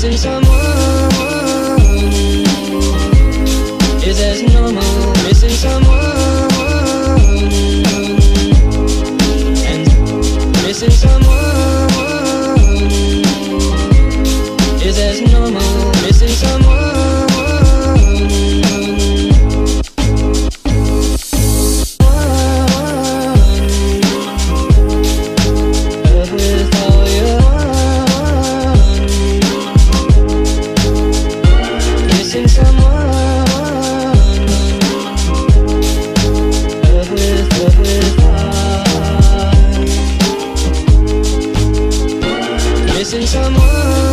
missing someone is as normal, missing someone. Xin.